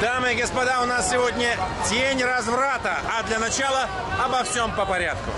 Дамы и господа, у нас сегодня день разврата, а для начала обо всем по порядку.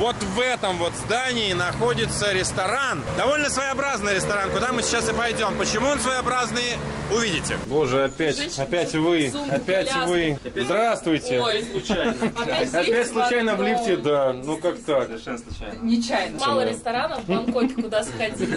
Вот в этом вот здании находится ресторан. Довольно своеобразный ресторан, куда мы сейчас и пойдем. Почему он своеообразный, увидите. Боже, опять, Женщина опять вы, опять вы. Здравствуйте. Ой, случайно. Опять случайно в лифте, да. Ну как так? Нечаянно. Мало ресторанов в Бангкоке, куда сходить.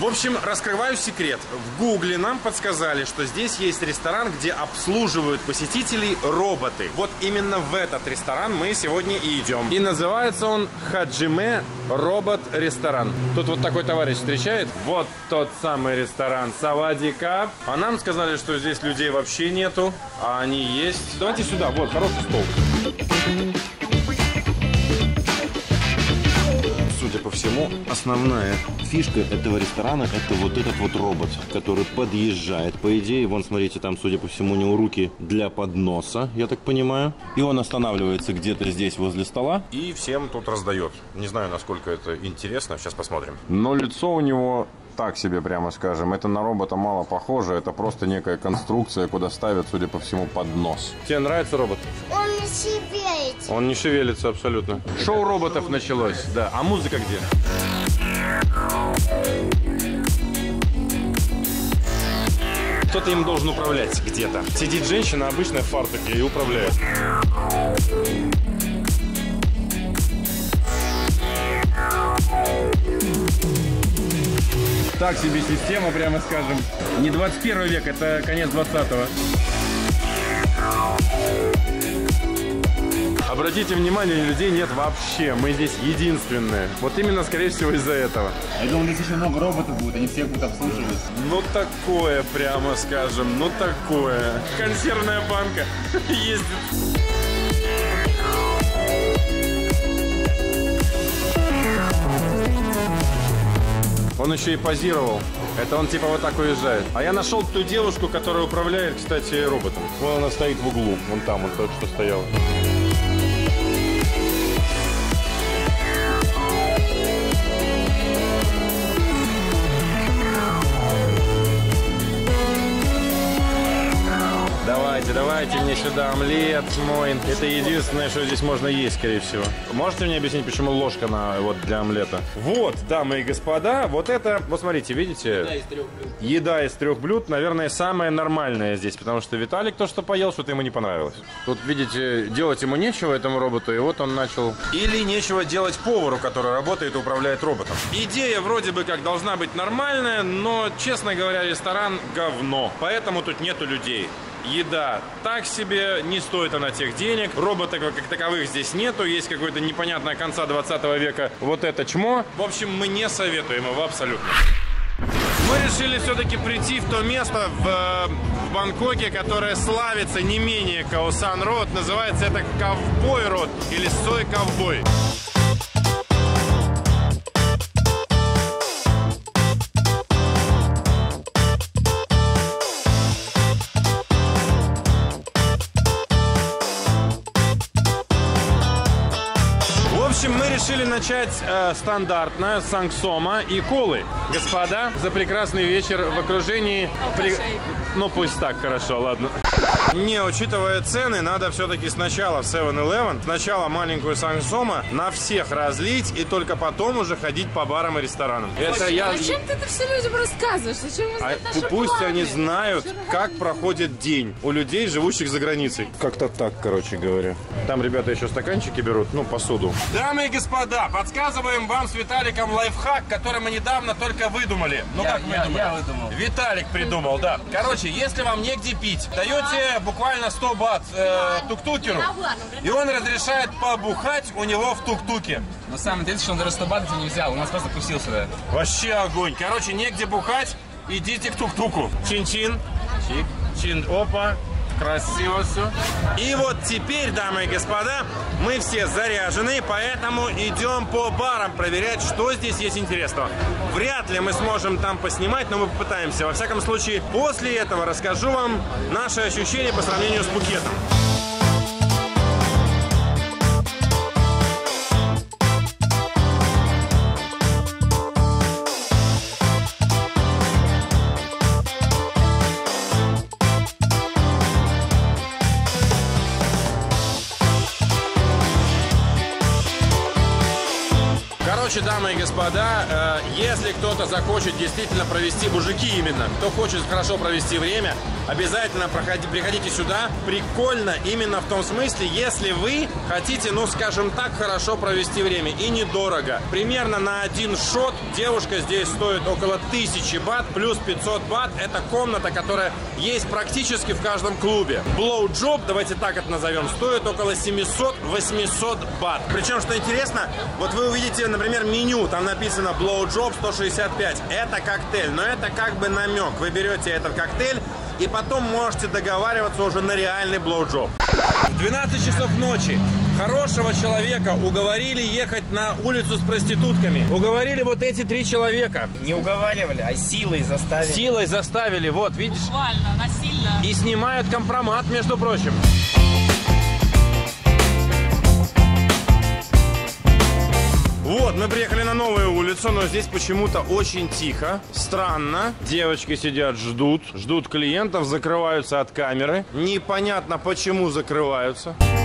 В общем, раскрываю секрет. В Гугле нам подсказали, что здесь есть ресторан, где обслуживают посетителей роботы. Вот именно в этот ресторан мы сегодня и идем. И называется он Хаджиме Робот Ресторан. Тут вот такой товарищ встречает. Вот тот самый ресторан Савадика. А нам сказали, что здесь людей вообще нету, а они есть. Давайте сюда, вот, хороший стол. Всему, основная фишка этого ресторана это вот этот вот робот, который подъезжает. По идее, вон, смотрите, там, судя по всему, у него руки для подноса, я так понимаю. И он останавливается где-то здесь возле стола. И всем тут раздает. Не знаю, насколько это интересно. Сейчас посмотрим. Но лицо у него так себе, прямо скажем. Это на робота мало похоже. Это просто некая конструкция, куда ставят, судя по всему, поднос. Тебе нравится робот? Он не шевелится. Он не шевелится абсолютно. Шоу роботов началось, да. А музыка где? Кто-то им должен управлять где-то. Сидит женщина, обычная в фартуке, и управляет. Так себе система, прямо скажем. Не 21 век, это конец 20-го. Обратите внимание, людей нет вообще. Мы здесь единственные. Вот именно, скорее всего, из-за этого. Я думал, здесь еще много роботов будет, они всех будут обслуживать. Ну такое, прямо скажем, ну такое. Консервная банка ездит. Он еще и позировал. Это он типа вот так уезжает. А я нашел ту девушку, которая управляет, кстати, роботом. Вон она стоит в углу. Вон там, он только что стояла. Давайте, давайте мне сюда омлет мой. Это единственное, что здесь можно есть, скорее всего. Можете мне объяснить, почему ложка на вот для омлета? Вот, дамы и господа, вот это, вот смотрите, видите? Еда из трех блюд. Еда из трех блюд, наверное, самая нормальная здесь, потому что Виталик то, что поел, что-то ему не понравилось. Тут, видите, делать ему нечего этому роботу, и вот он начал... Или нечего делать повару, который работает и управляет роботом. Идея вроде бы как должна быть нормальная, но, честно говоря, ресторан говно. Поэтому тут нету людей. Еда так себе, не стоит она тех денег. Роботов как таковых здесь нету. Есть какое-то непонятное конца 20 века вот это чмо. В общем, мы не советуем его абсолютно. Мы решили все-таки прийти в то место в, э, в Бангкоке, которое славится не менее Каусан Род. Называется это Ковбой Род или Сой Ковбой. Решили начать э, стандартно с сангсома и колы. Господа, за прекрасный вечер в окружении... при- Ну, пусть так, хорошо, ладно. Не, учитывая цены, надо все-таки сначала в 7-Eleven, сначала маленькую сангсома на всех разлить и только потом уже ходить по барам и ресторанам. Это я... Зачем ты это все людям рассказываешь? Зачем А пусть планы? они знают, как проходит день у людей, живущих за границей. Как-то так, короче говоря. Там ребята еще стаканчики берут, ну, посуду. Дамы и господа, подсказываем вам с Виталиком лайфхак, который мы недавно только выдумали. Ну, как выдумали? выдумал. Виталик придумал, да. Короче, если вам негде пить, даете буквально 100 бат э, тук-тукеру, и он разрешает побухать у него в тук-туке. На самом деле, что он даже 100 бат не взял, у нас просто пустил сюда. Вообще огонь. Короче, негде бухать, идите к тук-туку. Чин-чин. Чик. Чин. Опа. Красиво все. И вот теперь, дамы и господа, мы все заряжены, поэтому идем по барам проверять, что здесь есть интересного. Вряд ли мы сможем там поснимать, но мы попытаемся. Во всяком случае, после этого расскажу вам наши ощущения по сравнению с Пхукетом. Короче, дамы и господа, э, если кто-то захочет действительно провести мужики именно, кто хочет хорошо провести время, обязательно приходите сюда. Прикольно именно в том смысле, если вы хотите, ну, скажем так, хорошо провести время и недорого. Примерно на один shot девушка здесь стоит около 1000 бат, плюс 500 бат. Это комната, которая есть практически в каждом клубе. Blowjob, давайте так это назовем, стоит около 700-800 бат. Причем, что интересно, вот вы увидите, например, меню, там написано Blowjob 165. Это коктейль, но это как бы намек. Вы берете этот коктейль, и потом можете договариваться уже на реальный блоуджоп. 12 часов ночи хорошего человека уговорили ехать на улицу с проститутками. Уговорили вот эти три человека. Не уговаривали, а силой заставили. Силой заставили, вот, видишь? Буквально, насильно. И снимают компромат, между прочим. Вот, мы приехали на новую улицу, но здесь почему-то очень тихо, странно. Девочки сидят, ждут, ждут клиентов, закрываются от камеры. Непонятно, почему закрываются. В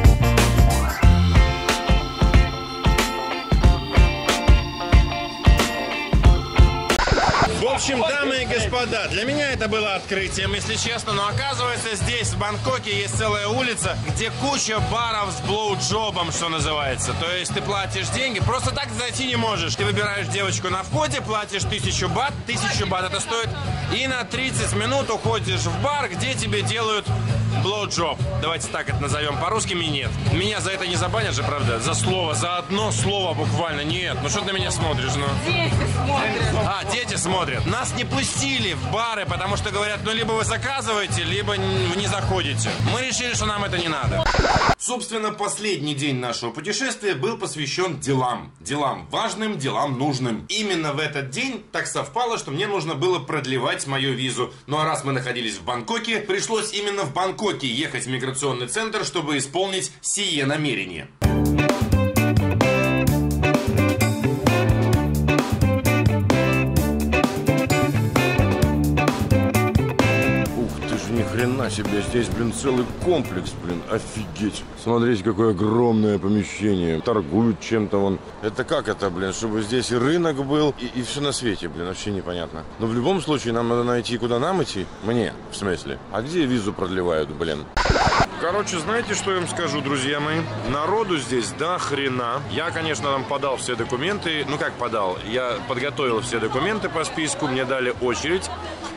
общем, дамы и господа, для меня это было открытием, если честно, но оказывается здесь, в Бангкоке, есть целая улица, где куча баров с блоуджобом, что называется. То есть ты платишь деньги, просто так зайти не можешь. Ты выбираешь девочку на входе, платишь тысячу бат, тысячу бат это стоит, и на 30 минут уходишь в бар, где тебе делают блоуджоп. Давайте так это назовем. По-русски минет. Меня за это не забанят же, правда? За слово, за одно слово буквально. Нет, ну что ты на меня смотришь, ну? Дети смотрят. А, дети смотрят. Нас не пустили в бары, потому что говорят, ну либо вы заказываете, либо не заходите. Мы решили, что нам это не надо. Собственно, последний день нашего путешествия был посвящен делам. Делам важным, делам нужным. Именно в этот день так совпало, что мне нужно было продлевать мою визу. Ну а раз мы находились в Бангкоке, пришлось именно в Бангкоке ехать в миграционный центр, чтобы исполнить сие намерение. Хрена себе, здесь, блин, целый комплекс, блин, офигеть. Смотрите, какое огромное помещение. Торгуют чем-то вон. Это как это, блин, чтобы здесь и рынок был, и, и все на свете, блин, вообще непонятно. Но в любом случае нам надо найти, куда нам идти. Мне, в смысле. А где визу продлевают, блин? Короче, знаете, что я вам скажу, друзья мои? Народу здесь до хрена. Я, конечно, там подал все документы. Ну, как подал? Я подготовил все документы по списку, мне дали очередь.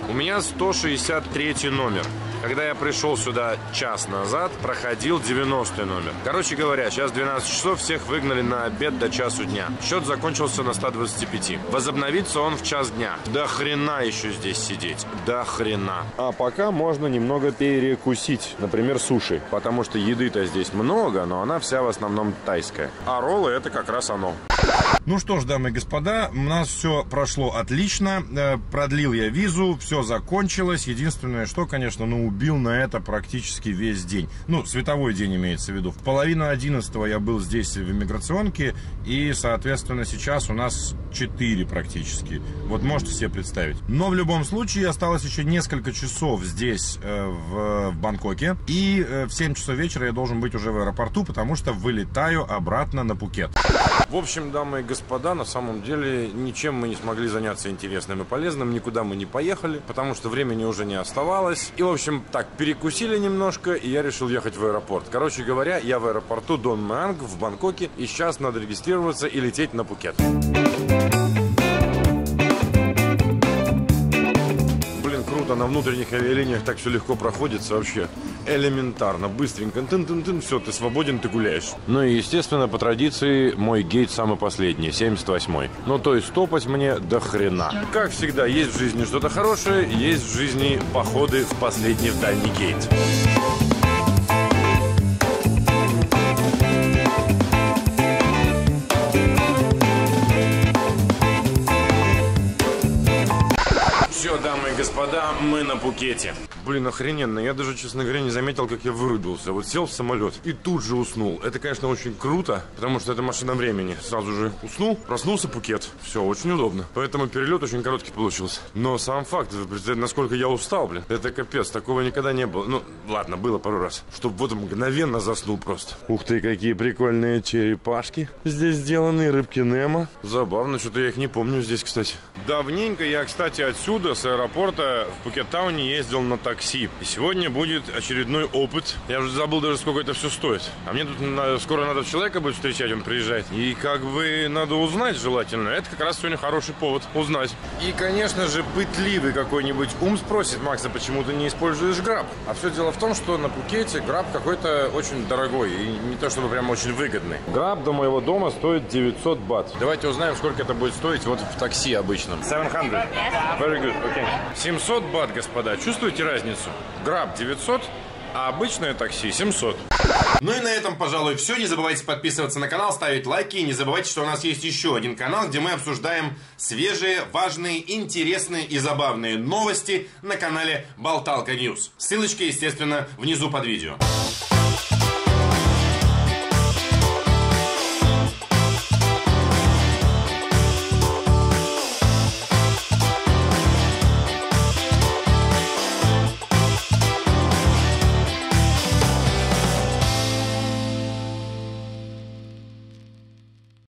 У меня 163 номер. Когда я пришел сюда час назад, проходил 90 номер. Короче говоря, сейчас 12 часов, всех выгнали на обед до часу дня. Счет закончился на 125. Возобновится он в час дня. До хрена еще здесь сидеть. До хрена. А пока можно немного перекусить. Например, суши. Потому что еды-то здесь много, но она вся в основном тайская. А роллы это как раз оно. Ну что ж, дамы и господа, у нас все прошло отлично. Э, Продлил я визу, все закончилось. Единственное, что, конечно, ну, убил на это практически весь день. Ну, световой день имеется в виду. В половину одиннадцатого я был здесь в иммиграционке, и, соответственно, сейчас у нас 4 практически. Вот можете себе представить. Но в любом случае осталось еще несколько часов здесь, э, в, Бангкоке. И э, в 7 часов вечера я должен быть уже в аэропорту, потому что вылетаю обратно на Пукет. В общем, дамы и господа, на самом деле ничем мы не смогли заняться интересным и полезным, никуда мы не поехали, потому что времени уже не оставалось. И, в общем, так, перекусили немножко, и я решил ехать в аэропорт. Короче говоря, я в аэропорту Дон Мэнг в Бангкоке, и сейчас надо регистрироваться и лететь на Пукет. Блин, круто, на внутренних авиалиниях так все легко проходится вообще. Элементарно, быстренько, тын тын тын все, ты свободен, ты гуляешь. Ну и, естественно, по традиции, мой гейт самый последний, 78-й. Ну, то есть топать мне до хрена. Как всегда, есть в жизни что-то хорошее, есть в жизни походы в последний в дальний гейт. Господа, мы на Пукете. Блин, охрененно. Я даже, честно говоря, не заметил, как я вырубился. Вот сел в самолет и тут же уснул. Это, конечно, очень круто, потому что это машина времени. Сразу же уснул, проснулся Пукет. Все, очень удобно. Поэтому перелет очень короткий получился. Но сам факт, насколько я устал, блин. Это капец, такого никогда не было. Ну, ладно, было пару раз. Чтобы вот мгновенно заснул просто. Ух ты, какие прикольные черепашки здесь сделаны, рыбки Немо. Забавно, что-то я их не помню здесь, кстати. Давненько я, кстати, отсюда, с аэропорта в Пукеттауне ездил на такси. И сегодня будет очередной опыт. Я уже забыл даже, сколько это все стоит. А мне тут на- скоро надо человека будет встречать, он приезжает. И как бы надо узнать желательно. Это как раз сегодня хороший повод узнать. И, конечно же, пытливый какой-нибудь ум спросит Макса, почему ты не используешь граб. А все дело в том, что на Пукете граб какой-то очень дорогой. И не то чтобы прям очень выгодный. Граб до моего дома стоит 900 бат. Давайте узнаем, сколько это будет стоить вот в такси обычном. 700. Very good. Okay. 700 бат, господа. Чувствуете разницу? Grab 900, а обычное такси 700. Ну и на этом, пожалуй, все. Не забывайте подписываться на канал, ставить лайки. И не забывайте, что у нас есть еще один канал, где мы обсуждаем свежие, важные, интересные и забавные новости на канале Болталка News. Ссылочка, естественно, внизу под видео.